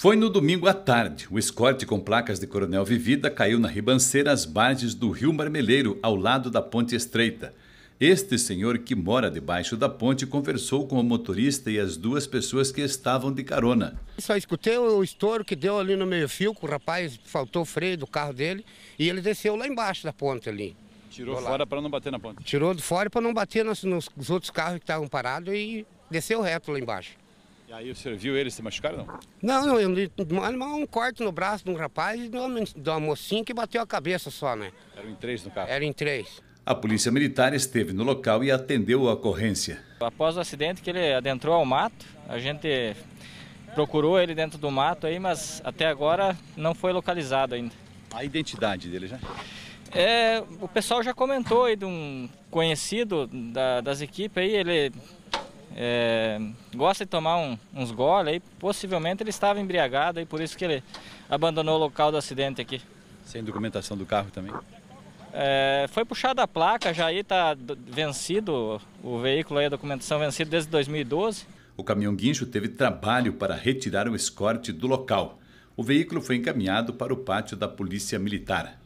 Foi no domingo à tarde. O escorte com placas de Coronel Vivida caiu na ribanceira às margens do Rio Marmeleiro, ao lado da Ponte Estreita. Este senhor que mora debaixo da ponte conversou com o motorista e as duas pessoas que estavam de carona. Só escutei o estouro que deu ali no meio-fio, que o rapaz faltou o freio do carro dele e ele desceu lá embaixo da ponte ali. Tirou fora para não bater na ponte? Tirou de fora para não bater nos, nos outros carros que estavam parados e desceu reto lá embaixo. E aí o senhor viu eles se machucaram? Não, não, eu, um corte no braço de um rapaz e de uma, de uma mocinha que bateu a cabeça só, né? Eram em três no carro? Eram em três. A polícia militar esteve no local e atendeu a ocorrência. Após o acidente que ele adentrou ao mato, a gente procurou ele dentro do mato aí, mas até agora não foi localizado ainda. A identidade dele já? É, o pessoal já comentou aí de um conhecido da, das equipes aí, ele é, gosta de tomar um, uns goles aí, possivelmente ele estava embriagado aí, por isso que ele abandonou o local do acidente aqui. Sem documentação do carro também? É, foi puxada a placa, já aí está vencido o veículo aí, a documentação vencida desde 2012. O caminhão guincho teve trabalho para retirar o escorte do local. O veículo foi encaminhado para o pátio da Polícia Militar.